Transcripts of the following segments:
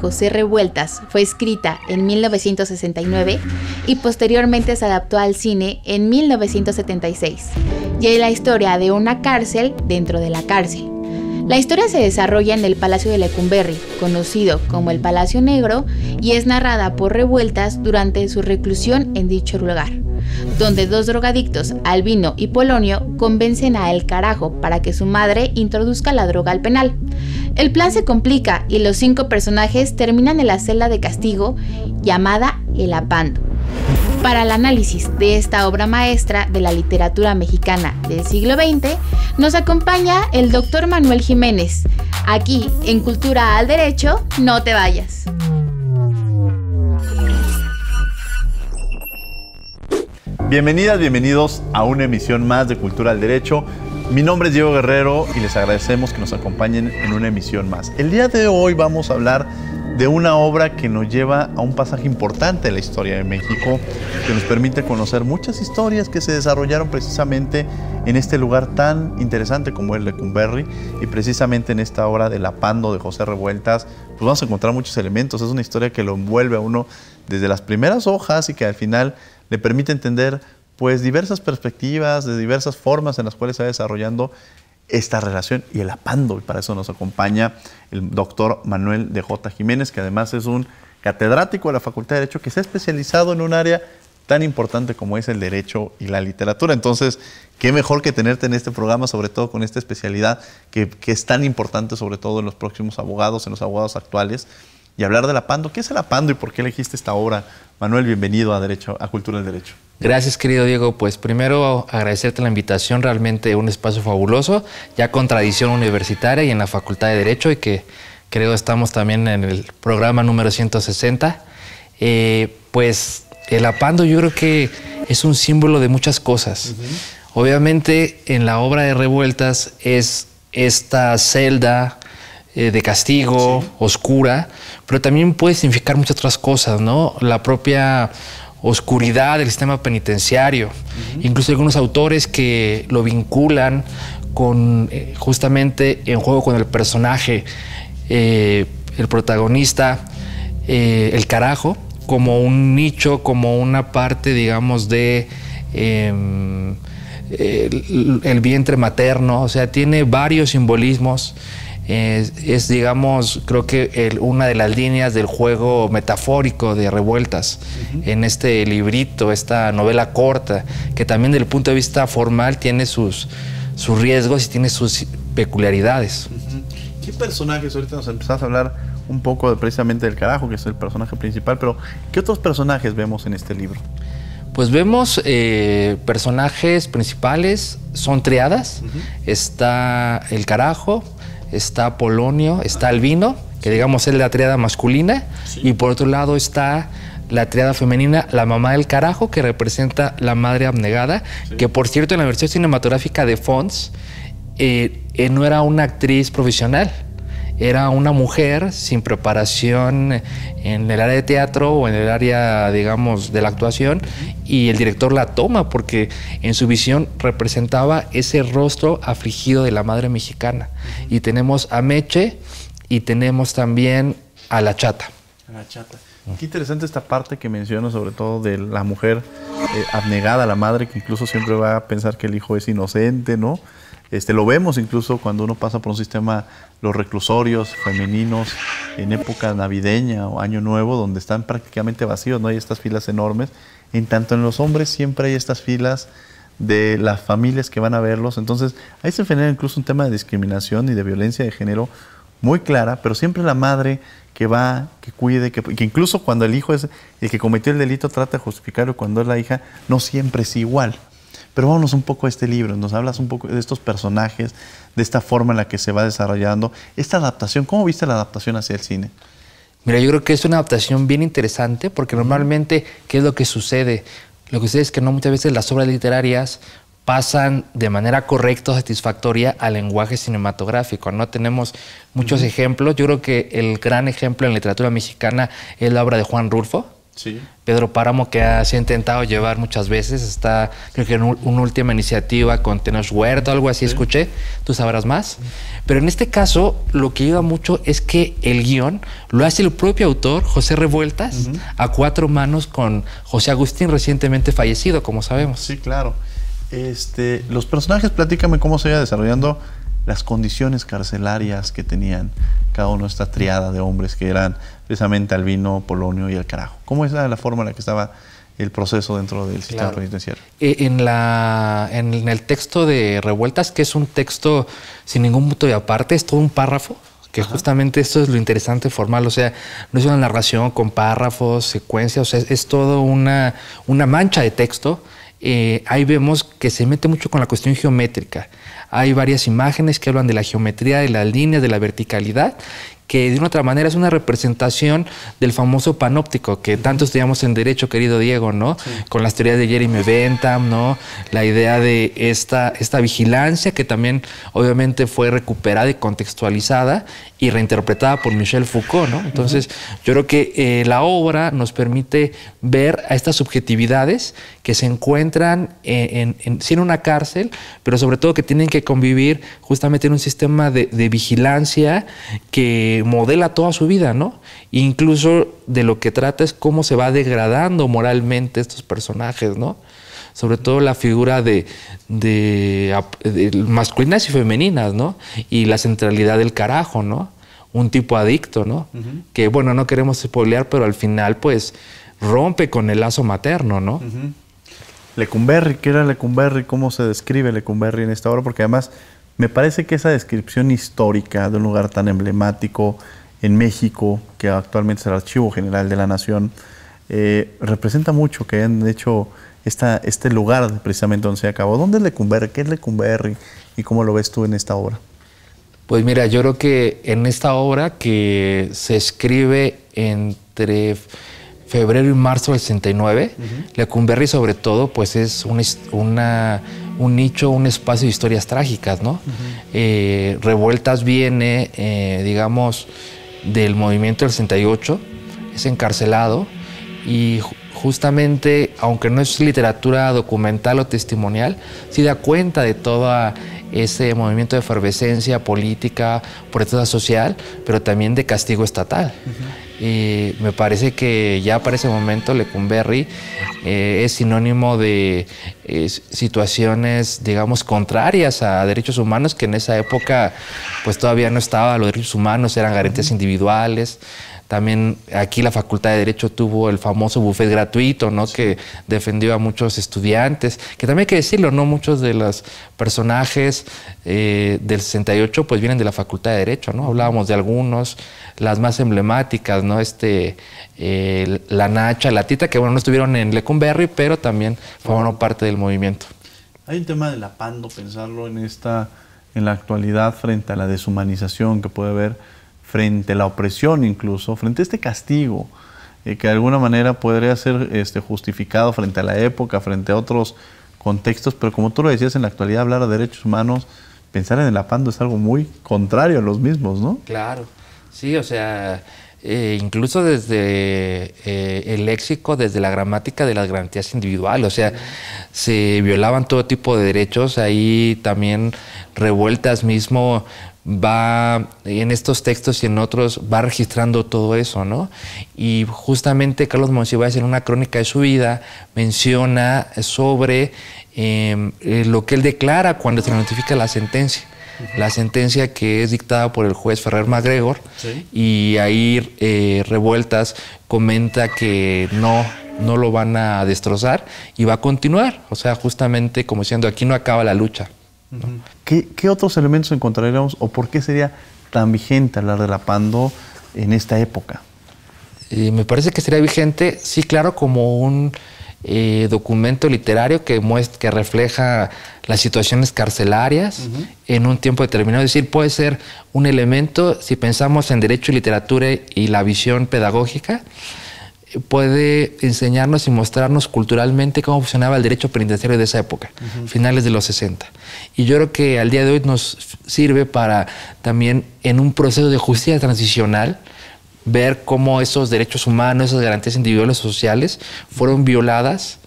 José Revueltas fue escrita en 1969 y posteriormente se adaptó al cine en 1976. Y es la historia de una cárcel dentro de la cárcel. La historia se desarrolla en el Palacio de Lecumberri, conocido como el Palacio Negro, y es narrada por Revueltas durante su reclusión en dicho lugar, donde dos drogadictos, Albino y Polonio, convencen a El Carajo para que su madre introduzca la droga al penal. El plan se complica y los cinco personajes terminan en la celda de castigo llamada El Apando para el análisis de esta obra maestra de la literatura mexicana del siglo XX, nos acompaña el doctor Manuel Jiménez. Aquí, en Cultura al Derecho, no te vayas. Bienvenidas, bienvenidos a una emisión más de Cultura al Derecho. Mi nombre es Diego Guerrero y les agradecemos que nos acompañen en una emisión más. El día de hoy vamos a hablar de una obra que nos lleva a un pasaje importante de la historia de México, que nos permite conocer muchas historias que se desarrollaron precisamente en este lugar tan interesante como es Lecumberri y precisamente en esta obra de La Pando de José Revueltas, pues vamos a encontrar muchos elementos. Es una historia que lo envuelve a uno desde las primeras hojas y que al final le permite entender pues diversas perspectivas, de diversas formas en las cuales se va desarrollando esta relación y el apando. Y para eso nos acompaña el doctor Manuel de J. Jiménez, que además es un catedrático de la Facultad de Derecho que se ha especializado en un área tan importante como es el derecho y la literatura. Entonces, qué mejor que tenerte en este programa, sobre todo con esta especialidad que, es tan importante, sobre todo en los próximos abogados, en los abogados actuales, y hablar del apando. ¿Qué es el apando y por qué elegiste esta obra? Manuel, bienvenido a Derecho, a Cultura del Derecho. Gracias, querido Diego. Pues primero agradecerte la invitación, realmente un espacio fabuloso, ya con tradición universitaria y en la Facultad de Derecho, y que creo estamos también en el programa número 160. Eh, pues el apando yo creo que es un símbolo de muchas cosas. Obviamente en la obra de Revueltas es esta celda eh, de castigo, oscura, pero también puede significar muchas otras cosas, ¿no? La propia oscuridad del sistema penitenciario. Incluso algunos autores que lo vinculan con eh, justamente en juego con el personaje, eh, el protagonista, eh, el carajo, como un nicho, como una parte, digamos, de em, el, vientre materno, o sea, tiene varios simbolismos es, digamos, creo que una de las líneas del juego metafórico de revueltas en este librito, esta novela corta, que también desde el punto de vista formal tiene sus, sus riesgos y tiene sus peculiaridades. ¿Qué personajes, ahorita nos empezás a hablar un poco de, precisamente del carajo, que es el personaje principal, pero ¿qué otros personajes vemos en este libro? Pues vemos eh, personajes principales, son triadas. Está el carajo, está Polonio, está Albino, que digamos es la triada masculina, y por otro lado está la triada femenina, la mamá del carajo, que representa la madre abnegada, que por cierto en la versión cinematográfica de Fons eh, eh, no era una actriz profesional, era una mujer sin preparación en el área de teatro o en el área, digamos, de la actuación, y el director la toma porque en su visión representaba ese rostro afligido de la madre mexicana. Y tenemos a Meche y tenemos también a la chata. la chata. Qué interesante esta parte que menciono, sobre todo de la mujer eh, abnegada, la madre que incluso siempre va a pensar que el hijo es inocente, ¿no? Este, lo vemos incluso cuando uno pasa por un sistema, los reclusorios femeninos en época navideña o año nuevo, donde están prácticamente vacíos, no hay estas filas enormes. En tanto en los hombres siempre hay estas filas de las familias que van a verlos. Entonces ahí se genera incluso un tema de discriminación y de violencia de género muy clara, pero siempre la madre que va, que cuide, que, que incluso cuando el hijo es el que cometió el delito trata de justificarlo, cuando es la hija, no siempre es igual. Pero vámonos un poco a este libro, nos hablas un poco de estos personajes, de esta forma en la que se va desarrollando. Esta adaptación, ¿cómo viste la adaptación hacia el cine? Mira, yo creo que es una adaptación bien interesante porque normalmente, ¿qué es lo que sucede? Lo que sucede es que no muchas veces las obras literarias pasan de manera correcta o satisfactoria al lenguaje cinematográfico. No tenemos muchos ejemplos. Yo creo que el gran ejemplo en literatura mexicana es la obra de Juan Rulfo, Sí. Pedro Páramo que ha, se ha intentado llevar muchas veces, está creo que en un- una última iniciativa con Tenoch Huerta, algo así escuché, tú sabrás más. Pero en este caso lo que ayuda mucho es que el guion lo hace el propio autor, José Revueltas, a cuatro manos con José Agustín recientemente fallecido, como sabemos. Sí, claro. Este, los personajes, platícame cómo se iba desarrollando las condiciones carcelarias que tenían cada uno de esta triada de hombres que eran precisamente Albino, Polonio y el carajo. ¿Cómo es la forma en la que estaba el proceso dentro del sistema Claro. penitenciario? Eh, En, la, en el texto de Revueltas, que es un texto sin ningún punto de aparte, es todo un párrafo, que justamente esto es lo interesante formal, o sea, no es una narración con párrafos, secuencias, o sea, es, es todo una, una mancha de texto. Eh, ahí vemos que se mete mucho con la cuestión geométrica. Hay varias imágenes que hablan de la geometría, de las líneas, de la verticalidad, que de una otra manera es una representación del famoso panóptico que tanto estudiamos en Derecho, querido Diego, ¿no? Con las teorías de Jeremy Bentham, ¿no? La idea de esta, esta vigilancia que también obviamente fue recuperada y contextualizada y reinterpretada por Michel Foucault, ¿no? Entonces, yo creo que eh, la obra nos permite ver a estas subjetividades que se encuentran en, en, en- sí en una cárcel, pero sobre todo que tienen que convivir justamente en un sistema de, de vigilancia que modela toda su vida, ¿no? Incluso de lo que trata es cómo se va degradando moralmente estos personajes, ¿no? Sobre todo la figura de, de, ap- de masculinas y femeninas, ¿no? Y la centralidad del carajo, ¿no? Un tipo adicto, ¿no? Que bueno, no queremos spoilear, pero al final pues rompe con el lazo materno, ¿no? Lecumberri, ¿qué era Lecumberri? ¿Cómo se describe Lecumberri en esta obra? Porque además me parece que esa descripción histórica de un lugar tan emblemático en México, que actualmente es el Archivo General de la Nación, eh, representa mucho que hayan hecho esta, este lugar precisamente donde se acabó. ¿Dónde es Lecumberri? ¿Qué es Lecumberri? ¿Y cómo lo ves tú en esta obra? Pues mira, yo creo que en esta obra que se escribe entre febrero y marzo del 69, Lecumberri sobre todo pues es un, es- una- un nicho, un espacio de historias trágicas, ¿no? Eh, Revueltas viene, eh, digamos, del movimiento del 68, es encarcelado y ju- justamente, aunque no es literatura documental o testimonial, sí da cuenta de todo ese movimiento de efervescencia política, protesta social, pero también de castigo estatal. Y me parece que ya para ese momento Lecumberri eh, es sinónimo de eh, situaciones, digamos, contrarias a derechos humanos, que en esa época pues todavía no estaba, los derechos humanos eran garantías individuales. También aquí la Facultad de Derecho tuvo el famoso buffet gratuito, ¿no? Que defendió a muchos estudiantes. Que también hay que decirlo, ¿no? Muchos de los personajes eh, del 68 pues vienen de la Facultad de Derecho, ¿no? Hablábamos de algunos, las más emblemáticas, ¿no? Este, eh, la Nacha, la Tita, que bueno, no estuvieron en Lecumberri, pero también formaron parte del movimiento. Hay un tema de la pando, pensarlo en esta, en la actualidad, frente a la deshumanización que puede haber, frente a la opresión incluso, frente a este castigo, eh, que de alguna manera podría ser este, justificado frente a la época, frente a otros contextos, pero como tú lo decías, en la actualidad hablar de derechos humanos, pensar en el apando es algo muy contrario a los mismos, ¿no? Claro, sí, o sea, eh, incluso desde eh, el léxico, desde la gramática de las garantías individuales, o sea, se violaban todo tipo de derechos, ahí también revueltas mismo va en estos textos y en otros va registrando todo eso, ¿no? Y justamente Carlos Monsiváis en una crónica de su vida menciona sobre eh, eh, lo que él declara cuando se notifica la sentencia la sentencia que es dictada por el juez Ferrer MacGregor y ahí eh, Revueltas comenta que no, no lo van a destrozar y va a continuar, o sea, justamente como diciendo, aquí no acaba la lucha. ¿Qué, qué otros elementos encontraríamos o por qué sería tan vigente hablar de la pando en esta época? Eh, me parece que sería vigente, sí, claro, como un eh, documento literario que, muestra, que refleja las situaciones carcelarias en un tiempo determinado. Es decir, puede ser un elemento, si pensamos en derecho y literatura y la visión pedagógica, puede enseñarnos y mostrarnos culturalmente cómo funcionaba el derecho penitenciario de esa época, finales de los 60. Y yo creo que al día de hoy nos sirve para también en un proceso de justicia transicional, ver cómo esos derechos humanos, esas garantías individuales sociales fueron violadas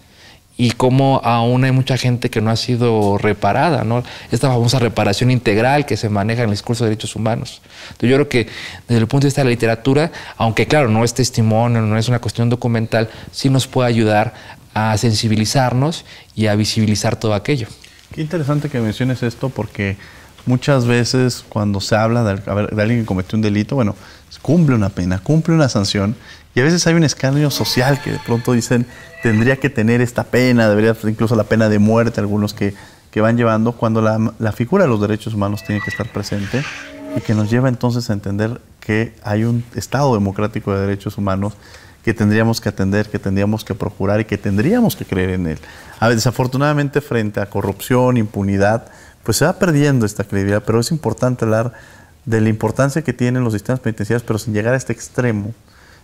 y cómo aún hay mucha gente que no ha sido reparada, ¿no? Esta famosa reparación integral que se maneja en el discurso de derechos humanos. Entonces yo creo que desde el punto de vista de la literatura, aunque claro, no es testimonio, no es una cuestión documental, sí nos puede ayudar a sensibilizarnos y a visibilizar todo aquello. Qué interesante que menciones esto porque muchas veces cuando se habla de, de alguien que cometió un delito, bueno, cumple una pena, cumple una sanción y a veces hay un escándalo social que de pronto dicen tendría que tener esta pena, debería incluso la pena de muerte, algunos que, que van llevando, cuando la, la, figura de los derechos humanos tiene que estar presente y que nos lleva entonces a entender que hay un Estado democrático de derechos humanos que tendríamos que atender, que tendríamos que procurar y que tendríamos que creer en él. A ver, desafortunadamente frente a corrupción, impunidad, pues se va perdiendo esta credibilidad, pero es importante hablar de la importancia que tienen los sistemas penitenciarios, pero sin llegar a este extremo,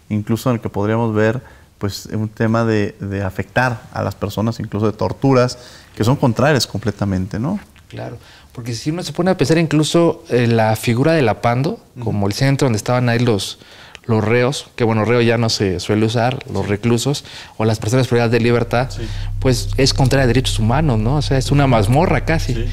incluso en el que podríamos ver pues un tema de, de, afectar a las personas, incluso de torturas, que son contrarias completamente, ¿no? Claro, porque si uno se pone a pensar incluso en la figura de la Pando, como el centro donde estaban ahí los, los reos, que bueno, reo ya no se suele usar, los reclusos o las personas privadas de libertad, sí. pues es contra derechos humanos, ¿no? O sea, es una mazmorra casi. Sí.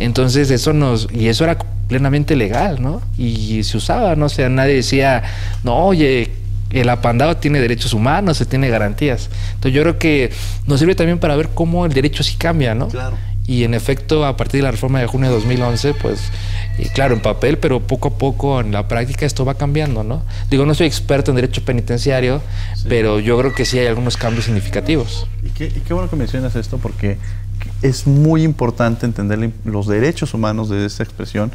Entonces eso nos, y eso era plenamente legal, ¿no? Y se usaba, ¿no? O sea, nadie decía, no, oye, el apandado tiene derechos humanos, se tiene garantías. Entonces yo creo que nos sirve también para ver cómo el derecho sí cambia, ¿no? Claro. Y en efecto, a partir de la reforma de junio de 2011, pues, claro, en papel, pero poco a poco en la práctica esto va cambiando, ¿no? Digo, no soy experto en derecho penitenciario, sí. pero yo creo que sí hay algunos cambios significativos. Y qué, y qué bueno que mencionas esto, porque es muy importante entender los derechos humanos de esta expresión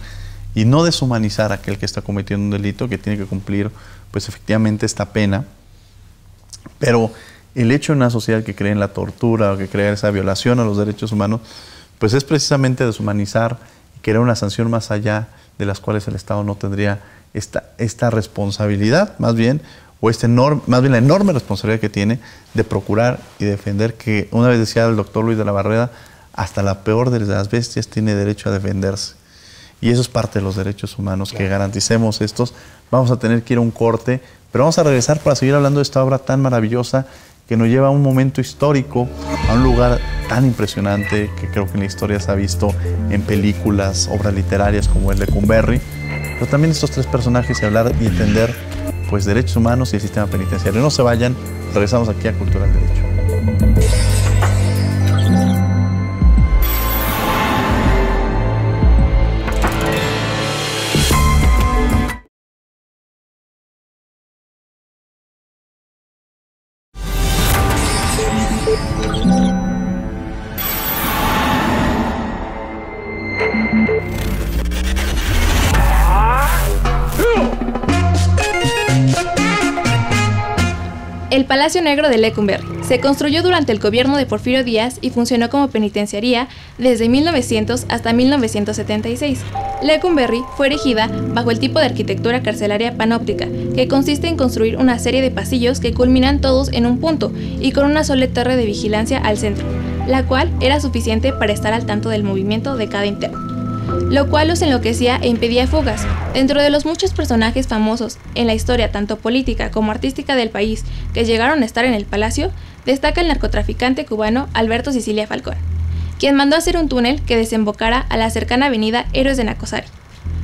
y no deshumanizar a aquel que está cometiendo un delito, que tiene que cumplir, pues, efectivamente esta pena. Pero el hecho en una sociedad que cree en la tortura o que cree en esa violación a los derechos humanos, pues es precisamente deshumanizar y querer una sanción más allá de las cuales el Estado no tendría esta, esta responsabilidad, más bien, o este enorme, más bien la enorme responsabilidad que tiene de procurar y defender que, una vez decía el doctor Luis de la Barrera, hasta la peor de las bestias tiene derecho a defenderse. Y eso es parte de los derechos humanos, claro. que garanticemos estos. Vamos a tener que ir a un corte, pero vamos a regresar para seguir hablando de esta obra tan maravillosa que nos lleva a un momento histórico, a un lugar tan impresionante que creo que en la historia se ha visto en películas, obras literarias como el de Cumberry, pero también estos tres personajes y hablar y entender pues derechos humanos y el sistema penitenciario. No se vayan, regresamos aquí a Cultura del Derecho. El Palacio Negro de Lecumberri se construyó durante el gobierno de Porfirio Díaz y funcionó como penitenciaría desde 1900 hasta 1976. Lecumberri fue erigida bajo el tipo de arquitectura carcelaria panóptica, que consiste en construir una serie de pasillos que culminan todos en un punto y con una sola torre de vigilancia al centro, la cual era suficiente para estar al tanto del movimiento de cada interno lo cual los enloquecía e impedía fugas. Dentro de los muchos personajes famosos en la historia tanto política como artística del país que llegaron a estar en el palacio, destaca el narcotraficante cubano Alberto Sicilia Falcón, quien mandó hacer un túnel que desembocara a la cercana avenida Héroes de Nacosari,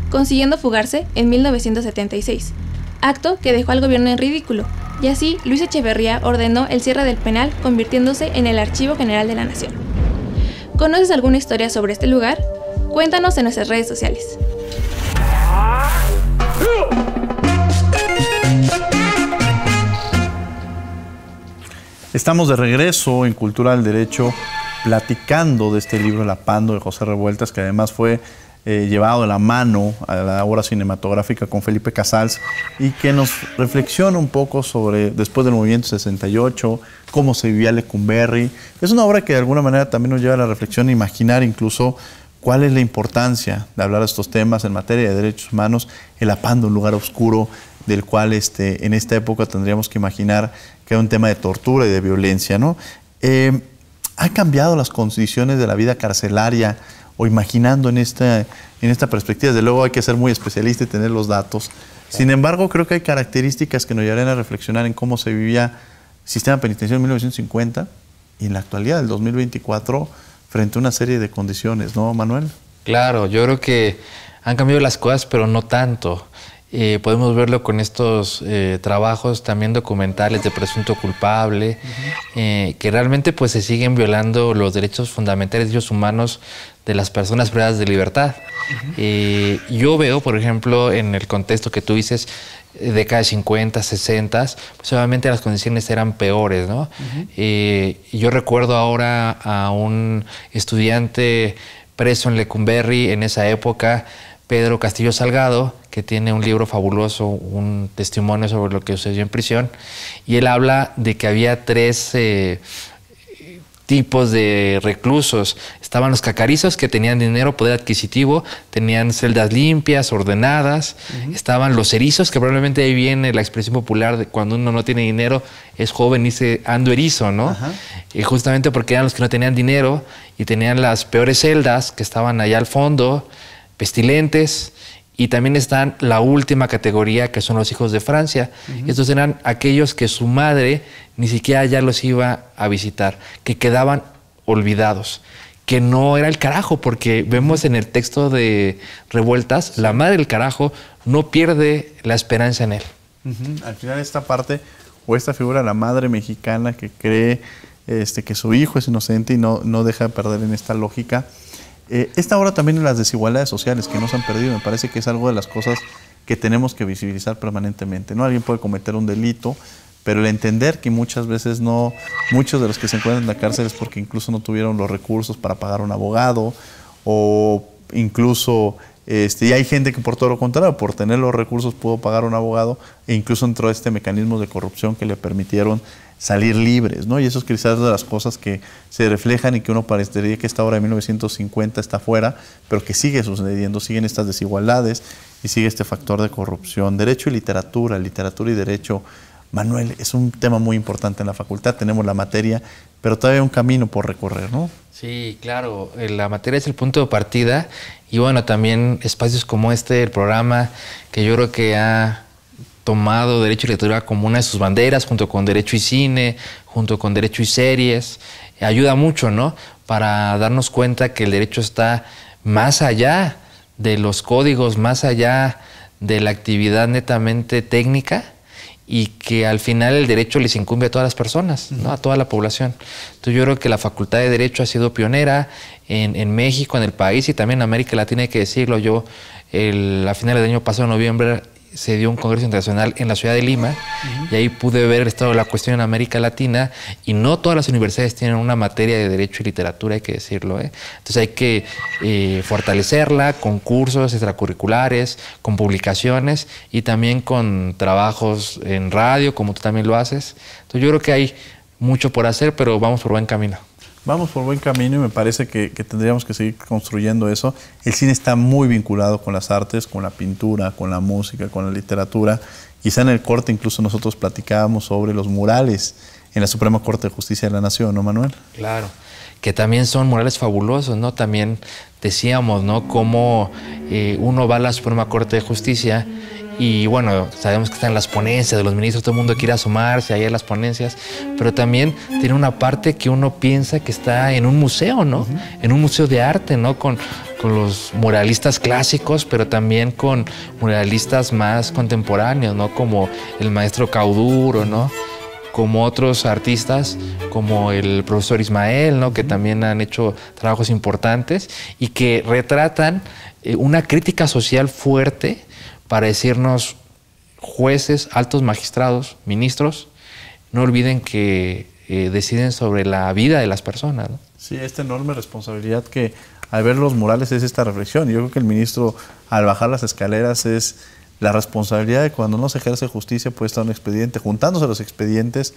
consiguiendo fugarse en 1976, acto que dejó al gobierno en ridículo, y así Luis Echeverría ordenó el cierre del penal convirtiéndose en el Archivo General de la Nación. ¿Conoces alguna historia sobre este lugar? Cuéntanos en nuestras redes sociales. Estamos de regreso en Cultura del Derecho platicando de este libro La Pando de José Revueltas, que además fue eh, llevado de la mano a la obra cinematográfica con Felipe Casals y que nos reflexiona un poco sobre, después del movimiento 68, cómo se vivía Lecumberri. Es una obra que de alguna manera también nos lleva a la reflexión, a imaginar incluso ¿Cuál es la importancia de hablar de estos temas en materia de derechos humanos? El apando, un lugar oscuro del cual este, en esta época tendríamos que imaginar que era un tema de tortura y de violencia. ¿no? Eh, ¿Ha cambiado las condiciones de la vida carcelaria o imaginando en esta, en esta perspectiva? Desde luego hay que ser muy especialista y tener los datos. Sin embargo, creo que hay características que nos llevarían a reflexionar en cómo se vivía el sistema penitenciario en 1950 y en la actualidad, del 2024, frente a una serie de condiciones, ¿no, Manuel? Claro, yo creo que han cambiado las cosas, pero no tanto. Eh, podemos verlo con estos eh, trabajos también documentales de presunto culpable, eh, que realmente pues se siguen violando los derechos fundamentales, derechos humanos de las personas privadas de libertad. yo veo, por ejemplo, en el contexto que tú dices, década de 50, 60, pues obviamente las condiciones eran peores, ¿no? yo recuerdo ahora a un estudiante preso en Lecumberri en esa época, Pedro Castillo Salgado, que tiene un libro fabuloso, un testimonio sobre lo que sucedió en prisión, y él habla de que había tres eh, tipos de reclusos. Estaban los cacarizos que tenían dinero, poder adquisitivo, tenían celdas limpias, ordenadas. Estaban los erizos, que probablemente ahí viene la expresión popular de cuando uno no tiene dinero, es joven y dice ando erizo, ¿no? Y justamente porque eran los que no tenían dinero y tenían las peores celdas que estaban allá al fondo pestilentes, y también están la última categoría que son los hijos de Francia. Estos eran aquellos que su madre ni siquiera ya los iba a visitar, que quedaban olvidados, que no era el carajo, porque vemos en el texto de Revueltas, la madre del carajo no pierde la esperanza en él. Al final esta parte, o esta figura, la madre mexicana que cree este, que su hijo es inocente y no, no deja de perder en esta lógica, eh, esta hora también en las desigualdades sociales que no se han perdido, me parece que es algo de las cosas que tenemos que visibilizar permanentemente. ¿no? Alguien puede cometer un delito, pero el entender que muchas veces no, muchos de los que se encuentran en la cárcel es porque incluso no tuvieron los recursos para pagar un abogado o incluso este, y hay gente que por todo lo contrario, por tener los recursos pudo pagar un abogado e incluso entró este mecanismo de corrupción que le permitieron salir libres, ¿no? Y eso es quizás de las cosas que se reflejan y que uno parecería que esta hora de 1950 está fuera, pero que sigue sucediendo, siguen estas desigualdades y sigue este factor de corrupción. Derecho y literatura, literatura y derecho. Manuel, es un tema muy importante en la facultad, tenemos la materia, pero todavía hay un camino por recorrer, ¿no? Sí, claro, eh, la materia es el punto de partida y bueno, también espacios como este, el programa, que yo creo que ha tomado Derecho y Literatura como una de sus banderas, junto con Derecho y Cine, junto con Derecho y Series. Ayuda mucho, ¿no? Para darnos cuenta que el derecho está más allá de los códigos, más allá de la actividad netamente técnica y que al final el derecho les incumbe a todas las personas, ¿no? a toda la población. Entonces yo creo que la Facultad de Derecho ha sido pionera en, en México, en el país y también en América Latina, hay que decirlo. Yo el, a finales del año pasado, en noviembre, se dio un congreso internacional en la ciudad de Lima y ahí pude ver el estado de la cuestión en América Latina y no todas las universidades tienen una materia de derecho y literatura, hay que decirlo. ¿eh? Entonces hay que eh, fortalecerla con cursos extracurriculares, con publicaciones y también con trabajos en radio, como tú también lo haces. Entonces yo creo que hay mucho por hacer, pero vamos por buen camino. Vamos por buen camino y me parece que, tendríamos que seguir construyendo eso. El cine está muy vinculado con las artes, con la pintura, con la música, con la literatura. Quizá en el corte incluso nosotros platicábamos sobre los murales en la Suprema Corte de Justicia de la Nación, ¿no, Manuel? Claro, que también son murales fabulosos, ¿no? También decíamos, ¿no? Cómo eh, uno va a la Suprema Corte de Justicia y bueno, sabemos que están las ponencias de los ministros, todo el mundo quiere asomarse ahí a las ponencias, pero también tiene una parte que uno piensa que está en un museo, ¿no? En un museo de arte, ¿no? Con, con los muralistas clásicos, pero también con muralistas más contemporáneos, ¿no? Como el maestro Cauduro, ¿no? como otros artistas, como el profesor Ismael, ¿no? que también han hecho trabajos importantes y que retratan eh, una crítica social fuerte para decirnos, jueces, altos magistrados, ministros, no olviden que eh, deciden sobre la vida de las personas. Sí, esta enorme responsabilidad que al ver los murales es esta reflexión. Yo creo que el ministro al bajar las escaleras es la responsabilidad de cuando no se ejerce justicia puede estar un expediente, juntándose los expedientes,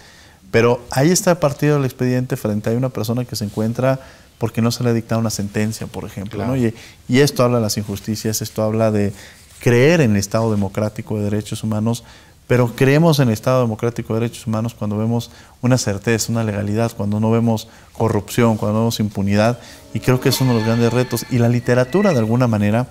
pero ahí está partido el expediente frente a una persona que se encuentra porque no se le ha dictado una sentencia, por ejemplo. Y, y, esto habla de las injusticias, esto habla de creer en el Estado democrático de derechos humanos, pero creemos en el Estado Democrático de Derechos Humanos cuando vemos una certeza, una legalidad, cuando no vemos corrupción, cuando no vemos impunidad, y creo que es uno de los grandes retos. Y la literatura, de alguna manera,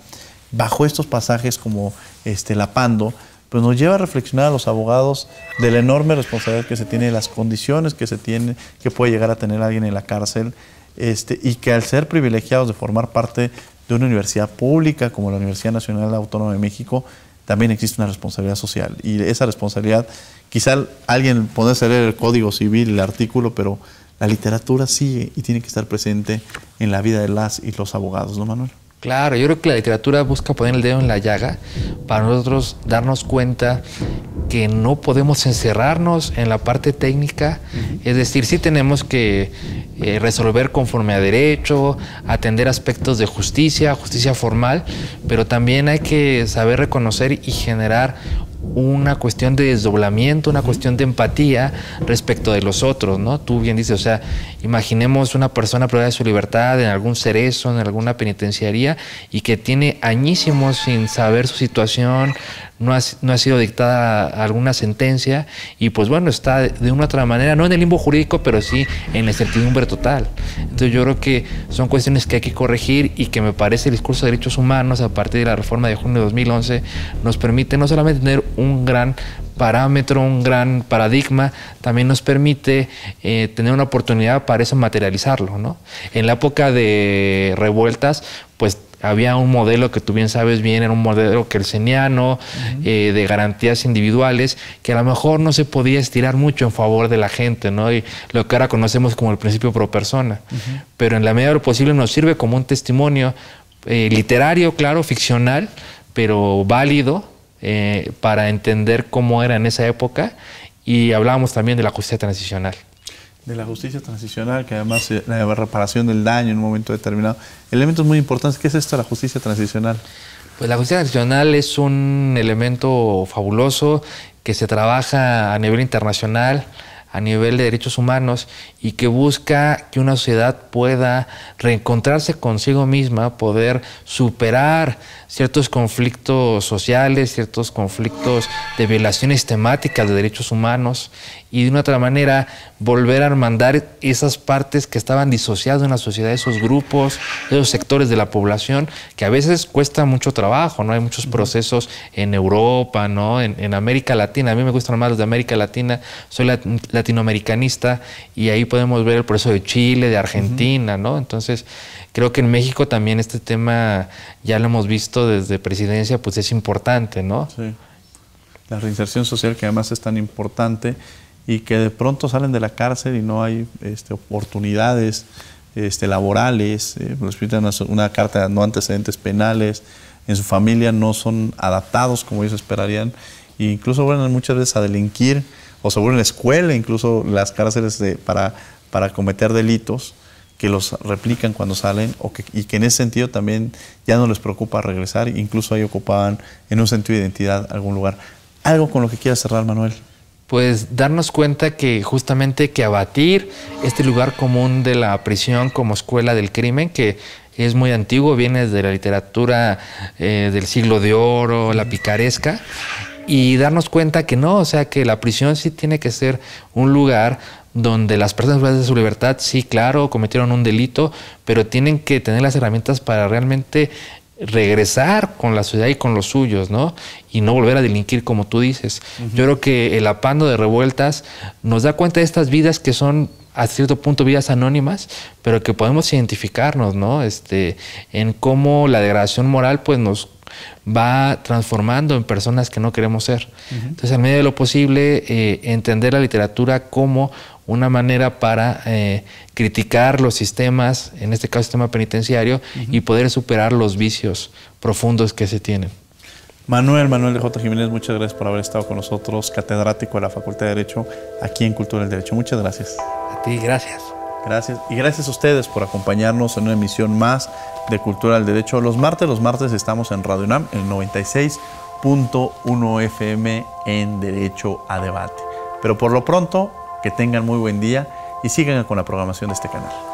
bajo estos pasajes como este, La Pando, pues nos lleva a reflexionar a los abogados de la enorme responsabilidad que se tiene, de las condiciones que se tiene, que puede llegar a tener alguien en la cárcel, este, y que al ser privilegiados de formar parte de una universidad pública como la Universidad Nacional Autónoma de México, también existe una responsabilidad social. Y esa responsabilidad, quizá alguien puede leer el Código Civil, el artículo, pero la literatura sigue y tiene que estar presente en la vida de las y los abogados, ¿no, Manuel? Claro, yo creo que la literatura busca poner el dedo en la llaga para nosotros darnos cuenta que no podemos encerrarnos en la parte técnica, es decir, sí tenemos que eh, resolver conforme a derecho, atender aspectos de justicia, justicia formal, pero también hay que saber reconocer y generar una cuestión de desdoblamiento, una cuestión de empatía respecto de los otros, ¿no? Tú bien dices, o sea, imaginemos una persona privada de su libertad en algún cerezo, en alguna penitenciaría y que tiene añísimos sin saber su situación, no ha, no ha sido dictada alguna sentencia y pues bueno, está de una u otra manera, no en el limbo jurídico, pero sí en la incertidumbre total. Entonces yo creo que son cuestiones que hay que corregir y que me parece el discurso de derechos humanos a partir de la reforma de junio de 2011 nos permite no solamente tener un gran parámetro, un gran paradigma, también nos permite eh, tener una oportunidad para eso materializarlo. ¿no? En la época de revueltas, había un modelo que tú bien sabes bien, era un modelo kelseniano eh, de garantías individuales que a lo mejor no se podía estirar mucho en favor de la gente, ¿no? Y lo que ahora conocemos como el principio pro persona. Pero en la medida de lo posible nos sirve como un testimonio eh, literario, claro, ficcional, pero válido eh, para entender cómo era en esa época. Y hablábamos también de la justicia transicional de la justicia transicional, que además eh, la reparación del daño en un momento determinado. Elementos muy importantes. ¿Qué es esto, la justicia transicional? Pues la justicia transicional es un elemento fabuloso que se trabaja a nivel internacional, a nivel de derechos humanos y que busca que una sociedad pueda reencontrarse consigo misma, poder superar ciertos conflictos sociales, ciertos conflictos de violaciones temáticas de derechos humanos y de una otra manera volver a armandar esas partes que estaban disociadas en la sociedad, esos grupos, esos sectores de la población que a veces cuesta mucho trabajo, ¿no? Hay muchos procesos en Europa, ¿no? En, América Latina, a mí me gustan más los de América Latina, soy latinoamericanista y ahí podemos ver el proceso de Chile, de Argentina, ¿no? Entonces, creo que en México también este tema, ya lo hemos visto desde presidencia, pues es importante, ¿no? Sí. La reinserción social que además es tan importante y que de pronto salen de la cárcel y no hay este, oportunidades este, laborales, eh, les piden una, carta de no antecedentes penales, en su familia no son adaptados como ellos esperarían, e incluso vuelven muchas veces a delinquir o se vuelven a la escuela, incluso las cárceles de, para, para cometer delitos que los replican cuando salen o y que en ese sentido también ya no les preocupa regresar, incluso ahí ocupaban en un sentido de identidad algún lugar. Algo con lo que quieras cerrar, Manuel. Pues darnos cuenta que justamente que abatir este lugar común de la prisión como escuela del crimen, que es muy antiguo, viene de la literatura eh, del siglo de oro, la picaresca, y darnos cuenta que no, o sea, que la prisión sí tiene que ser un lugar donde las personas de su libertad, sí, claro, cometieron un delito, pero tienen que tener las herramientas para realmente regresar con la sociedad y con los suyos, ¿no? Y no volver a delinquir como tú dices. Yo creo que el apando de revueltas nos da cuenta de estas vidas que son a cierto punto vidas anónimas, pero que podemos identificarnos, ¿no? Este, en cómo la degradación moral pues nos va transformando en personas que no queremos ser. Entonces, al medio de lo posible, eh, entender la literatura como una manera para eh, criticar los sistemas, en este caso el sistema penitenciario, y poder superar los vicios profundos que se tienen. Manuel, Manuel de J. Jiménez, muchas gracias por haber estado con nosotros, catedrático de la Facultad de Derecho aquí en Cultura del Derecho. Muchas gracias. A ti, gracias. Gracias. Y gracias a ustedes por acompañarnos en una emisión más de Cultura del Derecho. Los martes, los martes estamos en Radio UNAM, en 96.1 FM en Derecho a Debate. Pero por lo pronto, que tengan muy buen día y sigan con la programación de este canal.